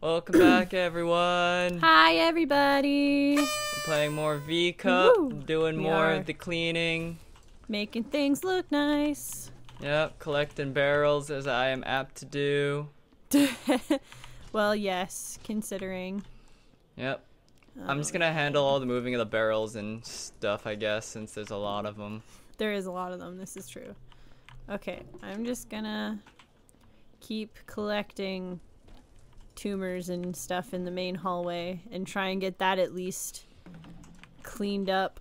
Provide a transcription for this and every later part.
Welcome back, everyone. Hi, everybody. We're playing more V Cup, doing We more of the cleaning. Making things look nice. Yep, collecting barrels as I am apt to do. well, yes, considering. Yep. I'm just Um, gonna handle all the moving of the barrels and stuff, I guess, since there's a lot of them. There is a lot of them. This is true. Okay, I'm just gonna keep collecting tumors and stuff in the main hallway and try and get that at least cleaned up.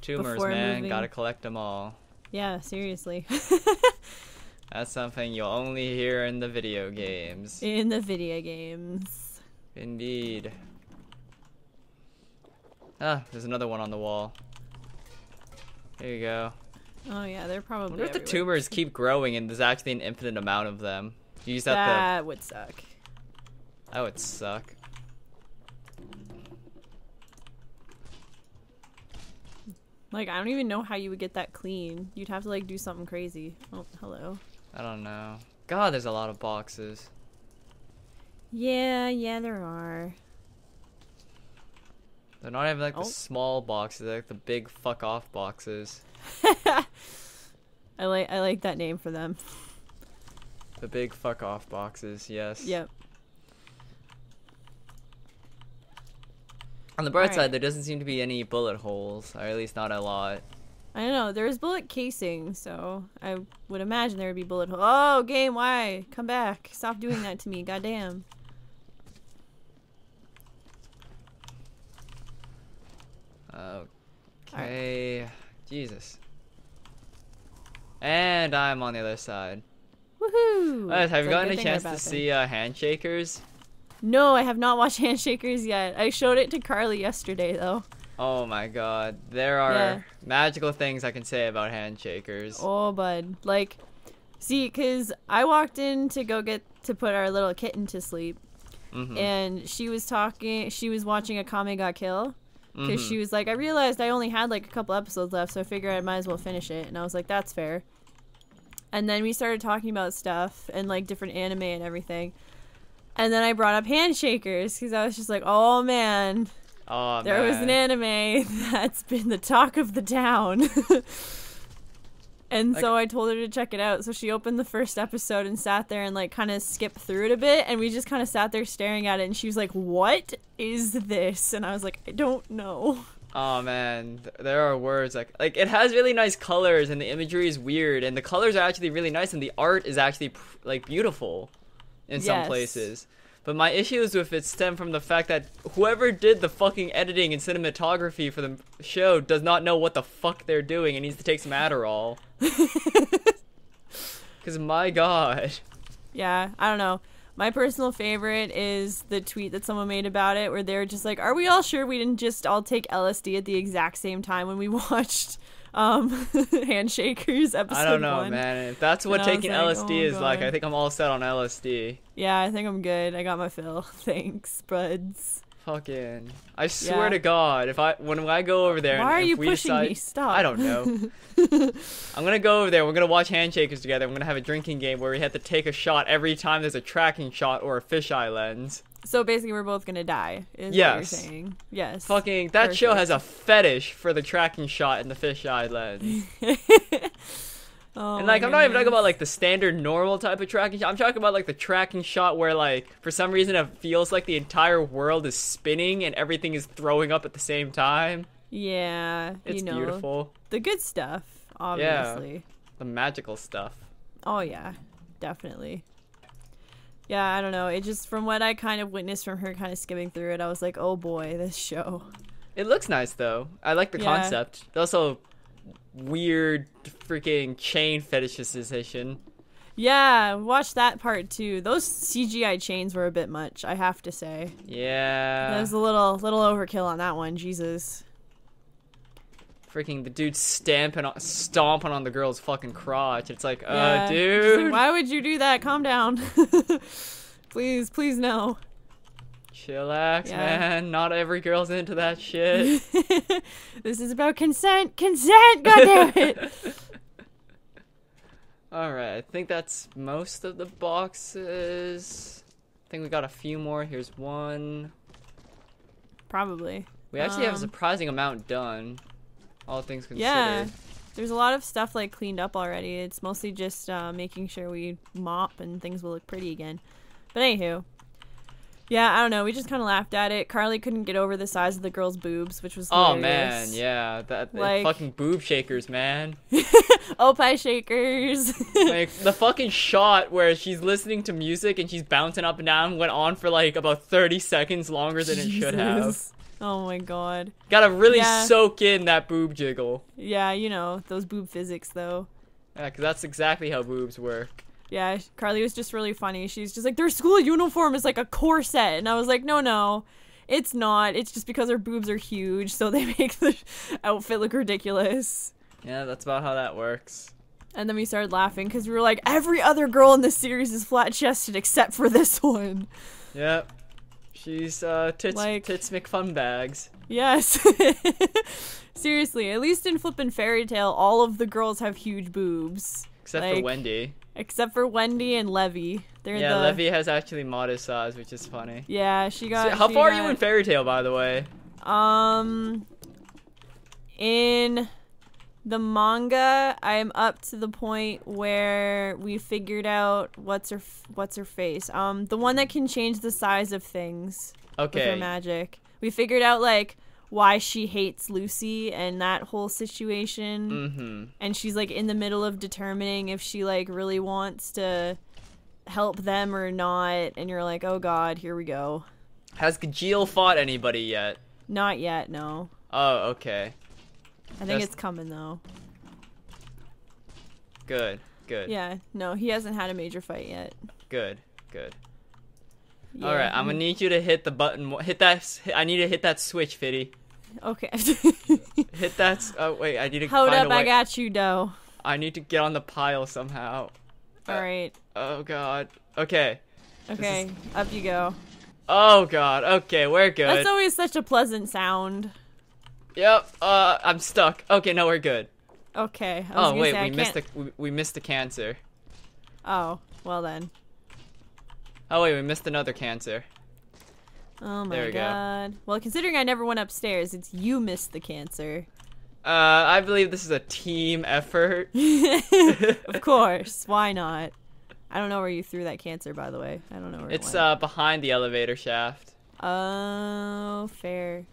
Tumors, man, moving- gotta collect them all. Yeah, seriously. That's something you'll only hear in the video games. in the video games. Indeed. Ah, there's another one on the wall. There you go. Oh yeah, they're I probably. wonder if the tumors keep growing and there's actually an infinite amount of them. You just have to. That would suck. That would suck. Like I don't even know how you would get that clean. You'd have to like do something crazy. Oh, hello. I don't know. God, there's a lot of boxes. Yeah, yeah, there are. They're not even like Oh. the small boxes, they're like the big fuck off boxes. I like I like that name for them. The big fuck off boxes, yes. Yep. On the bright Alright. side, there doesn't seem to be any bullet holes, or at least not a lot. I don't know. There is bullet casing, so I would imagine there would be bullet holes. Oh, game, why? Come back. Stop doing that to me. Goddamn. Okay. Jesus. And I'm on the other side. Woohoo! Guys, have you gotten a chance to see uh, Handshakers? No, I have not watched Handshakers yet. I showed it to Carly yesterday, though. Oh my god. There are Yeah. magical things I can say about Handshakers. Oh, bud. Like, see, because I walked in to go get to put our little kitten to sleep, Mhm. and she was talking. She was watching Akame ga Kill because Mhm. she was like, I realized I only had like a couple episodes left, so I figured I might as well finish it. And I was like, that's fair. And then we started talking about stuff and like different anime and everything. And then I brought up Handshakers because I was just like, oh man, Oh, there was an anime that's been the talk of the town. and so I told her to check it out. So she opened the first episode and sat there and like kind of skipped through it a bit. And we just kind of sat there staring at it. And she was like, What is this? And I was like, I don't know. Oh man, there are words like like it has really nice colors and the imagery is weird and the colors are actually really nice and the art is actually like beautiful in some Yes. places. But my issues with it stem from the fact that whoever did the fucking editing and cinematography for the show does not know what the fuck they're doing and needs to take some Adderall. Cause my god. Yeah, I don't know. My personal favorite is the tweet that someone made about it where they were just like, Are we all sure we didn't just all take LSD at the exact same time when we watched um Handshakers episode I don't know, one? man. If that's what And taking like, LSD oh, is like, I think I'm all set on LSD. Yeah, I think I'm good. I got my fill. Thanks, buds. Fucking. I swear Yeah. to God, if I when I go over there, Why are and you if we pushing decide, me? Stop. I don't know. I'm gonna go over there. We're gonna watch Handshakers together. I'm gonna have a drinking game where we have to take a shot every time there's a tracking shot or a fisheye lens. So basically, we're both gonna die. Is Yes. what you're saying. Yes. Fucking that show Perfect. has a fetish for the tracking shot and the fisheye lens. oh, and like I'm not even talking about like the standard normal type of tracking shot. I'm talking about like the tracking shot where like for some reason it feels like the entire world is spinning and everything is throwing up at the same time. Yeah, It's you know beautiful. the good stuff. Obviously. The magical stuff. Oh yeah, definitely. Yeah, I don't know. It just from what I kind of witnessed from her kind of skimming through it, I was like, "Oh boy, this show." It looks nice though. I like the Yeah. concept. Also, weird freaking chain fetishization. Yeah, watch that part too. Those CGI chains were a bit much, I have to say. Yeah. That was a little little overkill on that one. Jesus. Freaking the dude stamping on, stomping on the girl's fucking crotch. It's like, uh, Yeah, like, dude, why would you do that? Calm down. please, please no. chillax, Yeah. man. Not every girl's into that shit. this is about consent. Consent. God damn it. All right, I think that's most of the boxes. I think we got a few more. Here's one. Probably. We actually have a Um, surprising amount done. All things considered. Yeah. There's a lot of stuff like cleaned up already. It's mostly just uh, making sure we mop and things will look pretty again. But anywho, yeah, I don't know. We just kind of laughed at it. Carly couldn't get over the size of the girl's boobs, which was Oh man, yeah, that the Like- fucking boob shakers, man. Oh, pie shakers. like the fucking shot where she's listening to music and she's bouncing up and down went on for like about 30 seconds longer than it should have. Oh my god. Gotta really Yeah. soak in that boob jiggle. Yeah, you know those boob physics though. Yeah, 'cause that's exactly how boobs work. Yeah, Carly was just really funny. She's just like, their school uniform is like a corset. And I was like, no, no, it's not. It's just because her boobs are huge, so they make the outfit look ridiculous. Yeah, that's about how that works. And then we started laughing because we were like, every other girl in this series is flat chested except for this one. Yep. She's uh tits Like- tits McFun bags. Yes. Seriously, at least in Flippin' Fairy Tail, all of the girls have huge boobs. Except for Wendy. Except for Wendy and Levy. They're Yeah, the Levy has actually modest size, which is funny. Yeah, she So, got how she far are you in Fairy Tail, by the way? Um, in the manga, I'm up to the point where we figured out what's her f- what's her face. Um, the one that can change the size of things with her magic. We figured out like why she hates Lucy and that whole situation. Mm-hmm. And she's like in the middle of determining if she like really wants to help them or not. And you're like, oh god, here we go. Has Gajeel fought anybody yet? Not yet, no. Oh, okay. I think Just- it's coming though. Good. Good. Yeah, no, he hasn't had a major fight yet. Good. Good. Yeah. All right, I'm gonna need you to hit the button. Hit that. I need to hit that switch, Fitty. Okay. Hit that. Oh wait, I need to Hold up. I got you, Doe. I need to get on the pile somehow. Uh, All right. Oh god. Okay. Okay, up you go. Oh god. Okay, we're good. That's always such a pleasant sound. Yep. Uh, I'm stuck. Okay, no, we're good. Okay. Oh wait, we missed the we, we missed the cancer. Oh, well then. Oh wait, we missed another cancer. Oh my There we go. god. Well, considering I never went upstairs, it's you missed the cancer. Uh, I believe this is a team effort. of course. Why not? I don't know where you threw that cancer, by the way. I don't know where It's it went. uh behind the elevator shaft. Oh, fair.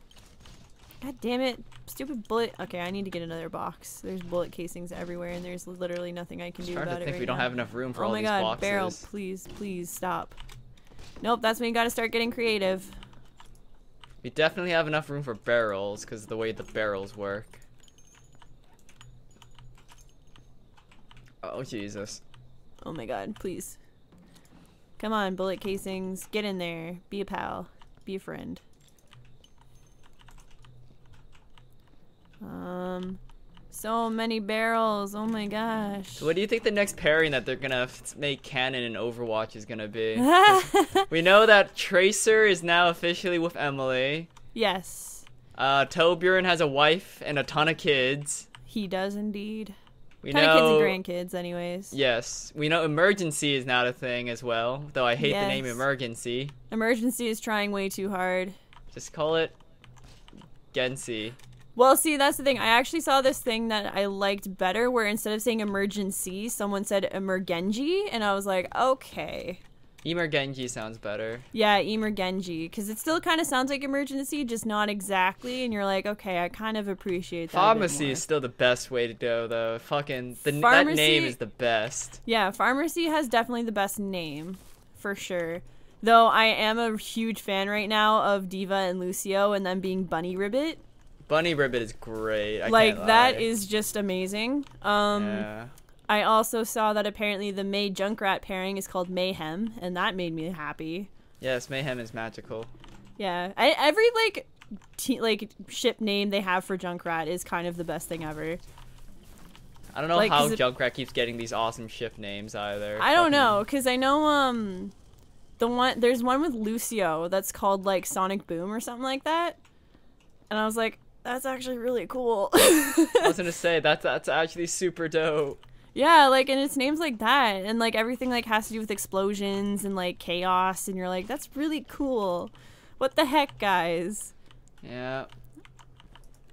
God damn it. Stupid bullet. Okay, I need to get another box. There's bullet casings everywhere, and there's literally nothing I can do about to it think right we don't now. have enough room for oh all my these god, boxes. barrel, please, please stop. Nope, that's when you gotta start getting creative. We definitely have enough room for barrels because the way the barrels work. Oh Jesus. Oh my god, please. Come on, bullet casings. Get in there. Be a pal. Be a friend. Um, so many barrels. Oh my gosh. So what do you think the next pairing that they're gonna f- make canon in Overwatch is gonna be? we know that Tracer is now officially with Emily. yes, Uh, Torbjorn has a wife and a ton of kids. he does indeed. We Kind know. of kids and grandkids, anyways. Yes, we know emergency is not a thing as well. Though I hate the name emergency. Emergency is trying way too hard. Just call it Gency. Well, see, that's the thing. I actually saw this thing that I liked better where instead of saying emergency, someone said emergenji, and I was like, okay. Emergenji sounds better. Yeah, emergenji, because it still kind of sounds like emergency, just not exactly, and you're like, okay, I kind of appreciate that. Pharmacy is still the best way to go, though. Fucking the, that name is the best. Yeah, pharmacy has definitely the best name, for sure. Though I am a huge fan right now of D.Va and Lucio and them being Bunny Ribbit. Bunny Ribbit is great. I like that is just amazing. Um yeah. I also saw that apparently the Mei Junkrat pairing is called Mayhem, and that made me happy. Yes, Mayhem is magical. Yeah, I, every like te- like ship name they have for Junkrat is kind of the best thing ever. I don't know Like, how it- Junkrat keeps getting these awesome ship names either. I don't Fucking- know, cause I know um the one there's one with Lucio that's called like Sonic Boom or something like that, and I was like, that's actually really cool. I was gonna say that's that's actually super dope. Yeah, like and it's names like that and like everything like has to do with explosions and like chaos and you're like that's really cool. What the heck, guys? Yeah.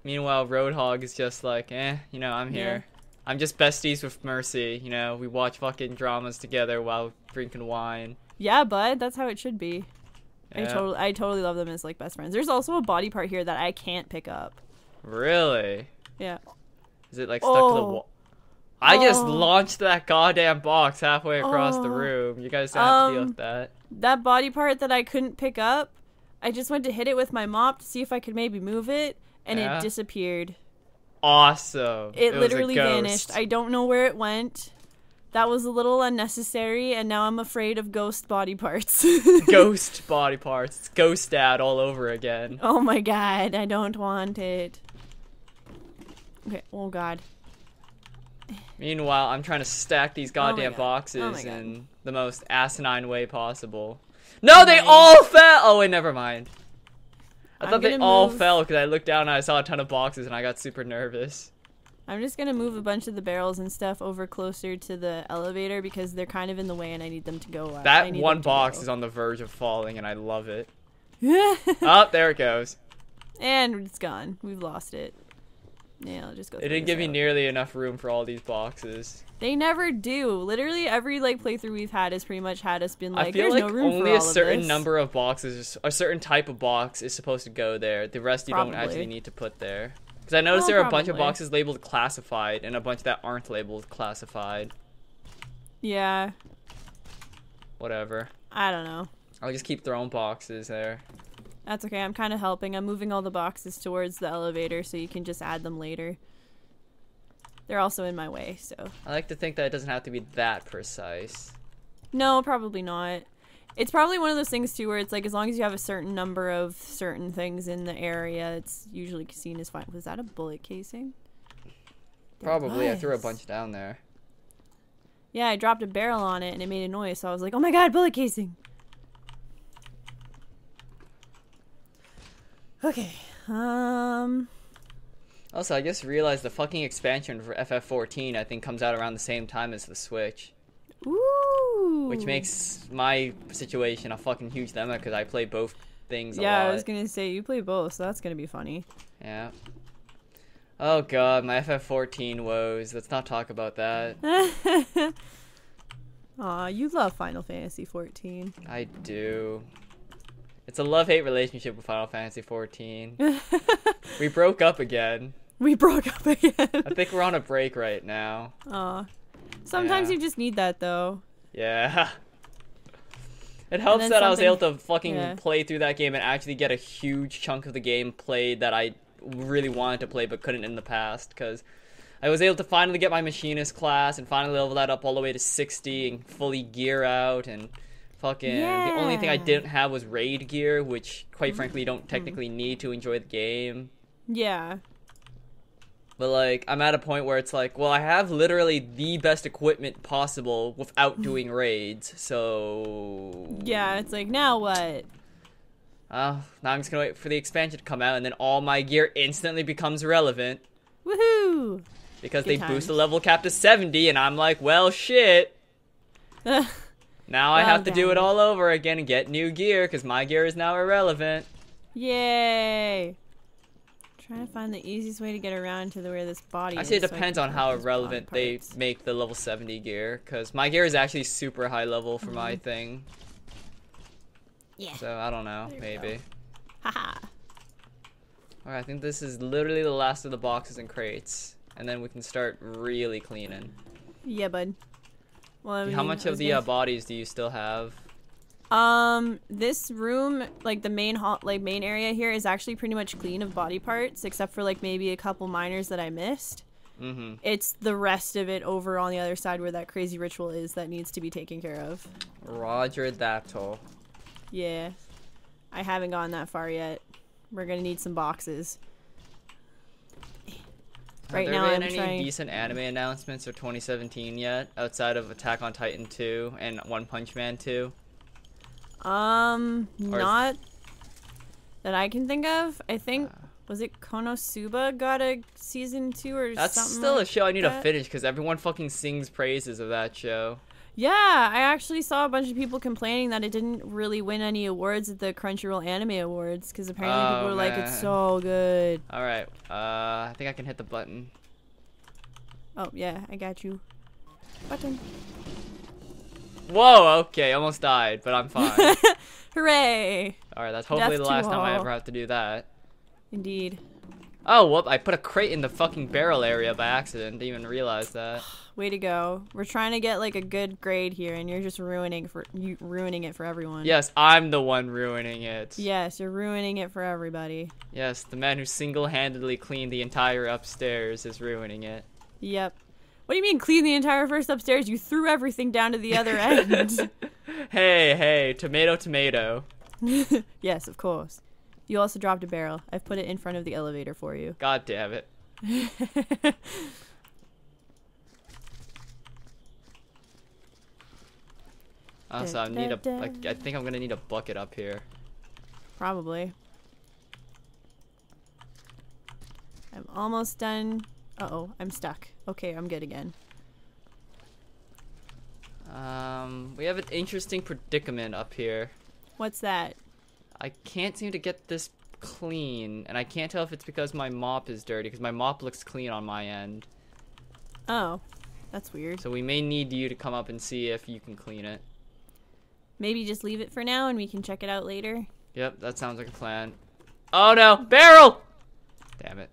Meanwhile, Roadhog is just like, eh, you know, I'm here. I'm just besties with Mercy. You know, we watch fucking dramas together while drinking wine. Yeah, bud, that's how it should be. I totally I totally love them as like best friends. There's also a body part here that I can't pick up. Really? Yeah. Is it like stuck to the Oh. wall? I just Oh. launched that goddamn box halfway across the Oh. room. You guys don't have to deal Um, with that. That body part that I couldn't pick up, I just went to hit it with my mop to see if I could maybe move it and Yeah. it disappeared. Awesome. It, a literally vanished. I don't know where it went. That was a little unnecessary, and now I'm afraid of ghost body parts. ghost body parts. It's Ghost Dad all over again. Oh my god, I don't want it. Okay, oh god. Meanwhile, I'm trying to stack these oh goddamn God. boxes Oh in the most asinine way possible. No, they all fell. Oh wait, never mind. I I'm thought they gonna all move- fell because I looked down and I saw a ton of boxes and I got super nervous. I'm just gonna move a bunch of the barrels and stuff over closer to the elevator because they're kind of in the way and I need them to go. I That one box is on the verge of falling and I love it. oh, there it goes. and it's gone. We've lost it. Yeah, I'll just go. It didn't give me nearly enough room for all these boxes. They never do. Literally every like playthrough we've had has pretty much had us been like, I feel "There's like no room only for a certain this." number of boxes, a certain type of box is supposed to go there. The rest you don't actually need to put there. Because I noticed Oh, there are a bunch of boxes labeled classified and a bunch that aren't labeled classified. Yeah, Whatever. I don't know. I'll just keep throwing boxes there. That's okay. I'm kind of helping. I'm moving all the boxes towards the elevator so you can just add them later. They're also in my way, so I like to think that it doesn't have to be that precise. no, probably not. It's probably one of those things too where it's like as long as you have a certain number of certain things in the area, it's usually seen as fine. Was that a bullet casing? There Probably. I threw a bunch down there. Yeah, I dropped a barrel on it and it made a noise, so I was like, "Oh my god, bullet casing!" Okay. Um. Also, I just realized the fucking expansion for FF14 I think comes out around the same time as the Switch. Ooh. Which makes my situation a fucking huge dilemma because I play both things a Yeah. I was gonna say you play both, so that's gonna be funny. Yeah. Oh god, my FF14 woes. Let's not talk about that. Aw, you love Final Fantasy 14. I do. It's a love-hate relationship with Final Fantasy 14. we broke up again. we broke up again. I think we're on a break right now. Aw. Sometimes Yeah. you just need that though. Yeah. It helps that I was able to fucking yeah. play through that game and actually get a huge chunk of the game played that I really wanted to play but couldn't in the past because I was able to finally get my machinist class and finally level that up all the way to 60 and fully gear out and fucking yeah. the only thing I Mm-hmm. didn't have was raid gear which quite frankly you don't technically need to enjoy the game Yeah. But like I'm at a point where it's like well I have literally the best equipment possible without mm-hmm. doing raids so Yeah, it's like now what? Oh, now I'm just gonna wait for the expansion to come out, and then all my gear instantly becomes relevant Woohoo! because Good they boost the level cap to 70, and I'm like, well, shit. Now I have to do it all over again and get new gear because my gear is now irrelevant. Yay! Trying to find the easiest way to get around to the where this body Actually, is. it depends can on how irrelevant they make the level 70 gear because my gear is actually super high level for Mm-hmm. my thing. Yeah. So I don't know, There maybe. Haha. Alright, I think this is literally the last of the boxes and crates, and then we can start really cleaning. Yeah, bud. Well, I How much of the uh, bodies do you still have? Um, this room, like the main hall, like main area here, is actually pretty much clean of body parts, except for like maybe a couple minors that I missed. Mm-hmm. It's the rest of it over on the other side where that crazy ritual is that needs to be taken care of. Roger that. Yeah, I haven't gone that far yet. We're gonna need some boxes. Right Have there now been I'm any trying- decent anime announcements for 2017 yet, outside of Attack on Titan 2 and One Punch Man 2? Um, Or not that I can think of. I think Was it Konosuba got a season two or That's something? That's still a show I need to finish because everyone fucking sings praises of that show. Yeah, I actually saw a bunch of people complaining that it didn't really win any awards at the Crunchyroll Anime Awards because apparently Oh, people were like, "It's so good." All right, uh, I think I can hit the button. Oh yeah, I got you. Button. Whoa, okay, almost died, but I'm fine. Hooray! All right, that's hopefully the last time I ever have to do that. Indeed. Oh, whoop! I put a crate in the fucking barrel area by accident. Didn't even realize that. Way to go. We're trying to get like a good grade here, and you're just ruining for you ruining it for everyone. Yes, I'm the one ruining it. Yes, you're ruining it for everybody. Yes, the man who single-handedly cleaned the entire upstairs is ruining it. Yep. What do you mean clean the entire first upstairs? You threw everything down to the other end. Hey, hey, tomato, tomato. yes, of course. You also dropped a barrel. I've put it in front of the elevator for you. God damn it. Uh, also, I need a. I, I think I'm gonna need a bucket up here. Probably. I'm almost done. Uh oh, I'm stuck. Okay, I'm good again. Um, we have an interesting predicament up here. What's that? I can't seem to get this clean, and I can't tell if it's because my mop is dirty, because my mop looks clean on my end. Oh, that's weird. So we may need you to come up and see if you can clean it. Maybe just leave it for now and we can check it out later. Yep, that sounds like a plan. Oh no, barrel! Damn it.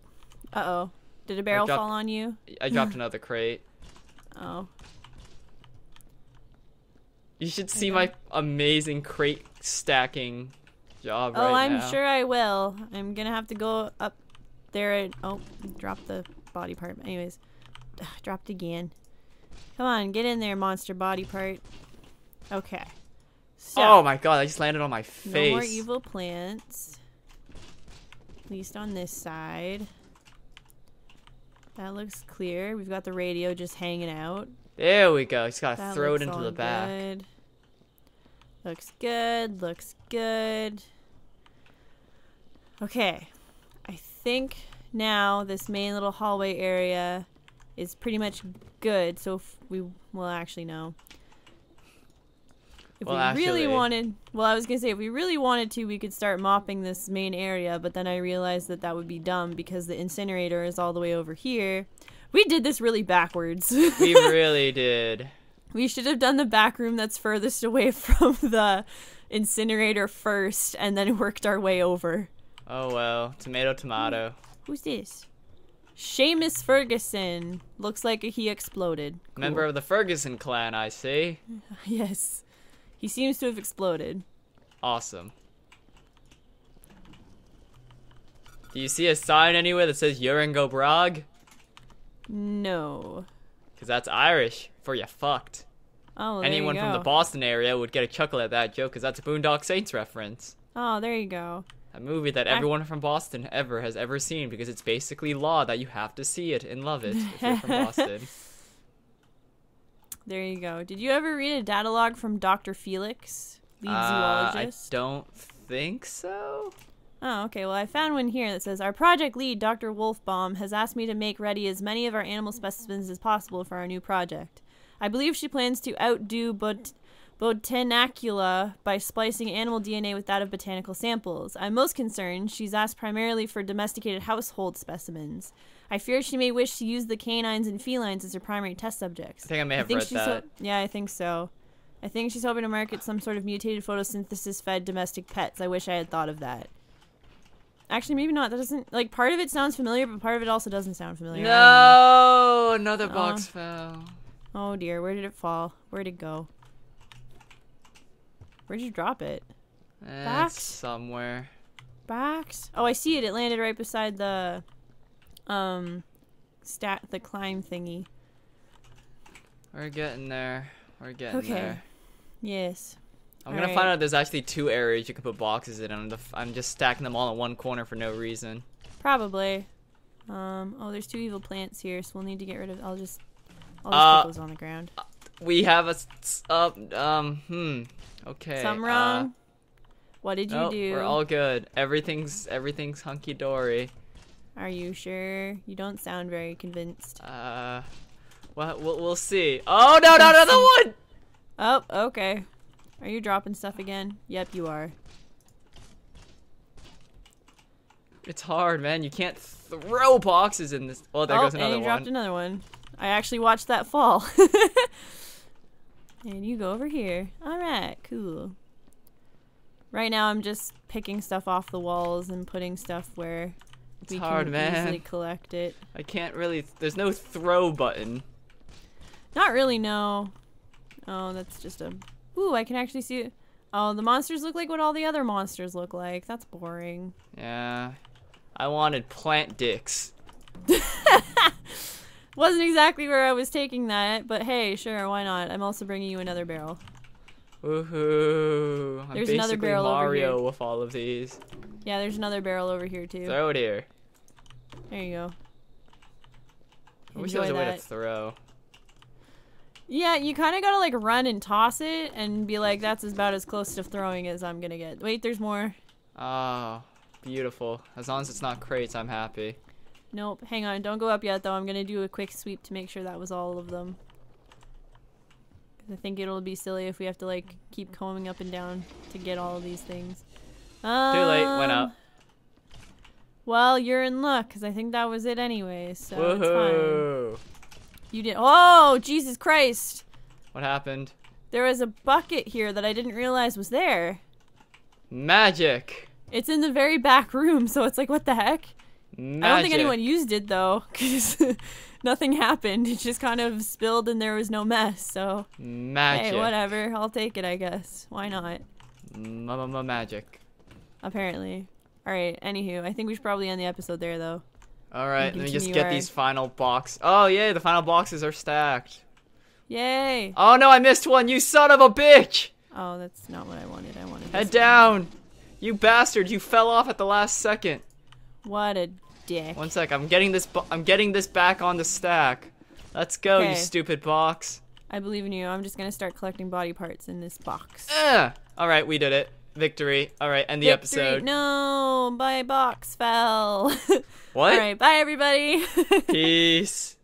Uh oh. Did a barrel dropped- fall on you? I dropped another crate. Oh. You should see Okay. my amazing crate stacking job oh, right I'm now. sure I will. I'm gonna have to go up there and oh, drop the body part. Anyways, dropped again. Come on, get in there, monster body part. Okay. So, Oh my god, I just landed on my face. no more evil plants. At least on this side. That looks clear. We've got the radio just hanging out. There we go. He's gotta throw it into the back. good. Looks good. Looks good. Okay. I think now this main little hallway area is pretty much good. So if we well actually no. If Well, we really wanted, well, I was gonna say if we really wanted to, we could start mopping this main area. But then I realized that that would be dumb because the incinerator is all the way over here. We did this really backwards. We really did. We should have done the back room that's furthest away from the incinerator first and then worked our way over. Oh well. Tomato, tomato. Hmm. Who's this? Seamus Ferguson. Looks like he exploded. Cool. Member of the Ferguson clan, I see. Yes. He seems to have exploded. Awesome. Do you see a sign anywhere that says Erin go Bragh? No. Because that's Irish for you fucked. Oh, there Anyone from the Boston area would get a chuckle at that joke because that's a Boondock Saints reference. Oh, there you go. A movie that I- everyone from Boston ever has ever seen because it's basically law that you have to see it and love it if you're from Boston. There you go. Did you ever read a data log from Dr. Felix, lead Uh, I don't think so. Oh, okay. Well, I found one here that says our project lead, Dr. Wolfbaum, has asked me to make ready as many of our animal specimens as possible for our new project. I believe she plans to outdo bot- Botanacula by splicing animal DNA with that of botanical samples. I'm most concerned she's asked primarily for domesticated household specimens. I fear she may wish to use the canines and felines as her primary test subjects. I think I may have think read she's that. ho- yeah, I think so. I think she's hoping to market some sort of mutated photosynthesis fed domestic pets. I wish I had thought of that. Actually, maybe not. That doesn't like part of it sounds familiar, but part of it also doesn't sound familiar. I. No, another box fell. Oh dear, where did it fall? Where'd it go? Where'd you drop it? Box? Somewhere. Box? Oh, I see it. It landed right beside the um stat the climb thingy. We're getting there. We're getting Okay. there. Yes. I'm gonna Alright. find out there's actually two areas you can put boxes in. I'm, I'm just stacking them all in one corner for no reason. Probably. Um. Oh, there's two evil plants here, so we'll need to get rid of. I'll just. I'll just Uh, put those on the ground. We have a uh, um hmm. Okay. Something uh, wrong? what did you nope, do? We're all good. Everything's everything's hunky dory. Are you sure? You don't sound very convinced. Uh, well, we'll, we'll see. Oh no, no, another one! Oh, okay. Are you dropping stuff again? Yep, you are. It's hard, man. You can't throw boxes in this. Oh, there oh, goes another and you dropped another one. I actually watched that fall. and you go over here. Alright, cool. Right now I'm just picking stuff off the walls and putting stuff where It's we hard, can man. easily collect it. I can't really. There's no throw button. Not really, no. Oh, that's just a... Ooh, I can actually see it. Oh, the monsters look like what all the other monsters look like. That's boring. Yeah. I wanted plant dicks. Wasn't exactly where I was taking that, but hey, sure, why not? I'm also bringing you another barrel. Woohoo! I'm There's another barrel over Mario here. with all of these. Yeah, there's another barrel over here too. Throw it here. There you go. I wish there was a way to throw. Yeah, you kind of gotta like run and toss it and be like, that's about as close to throwing as I'm gonna get. Wait, there's more. Oh, beautiful. As long as it's not crates, I'm happy. Nope. Hang on, don't go up yet though. I'm gonna do a quick sweep to make sure that was all of them. I think it'll be silly if we have to like keep combing up and down to get all of these things. Um, Too late, went up. Well, you're in luck because I think that was it anyway, so it's fine. You did. Oh, Jesus Christ! What happened? There was a bucket here that I didn't realize was there. Magic! It's in the very back room, so it's like, what the heck? Magic. I don't think anyone used it though, nothing happened. It just kind of spilled and there was no mess. So Magic. hey, whatever. I'll take it, I guess. Why not? M-m-m- magic. Apparently. All right. Anywho, I think we should probably end the episode there though. All right, let me just get our- these final box. Oh yay, the final boxes are stacked. Yay! Oh no, I missed one. You son of a bitch! Oh, that's not what I wanted. I wanted. Head this one. down. You bastard! You fell off at the last second. What a dick. One sec. I'm getting this. I'm getting this back on the stack. Let's go, you stupid box. I believe in you. I'm just gonna start collecting body parts in this box. Ugh. All right, we did it. Victory. All right, end the Victory. episode. No, my box fell. What? All right. Bye, everybody. Peace.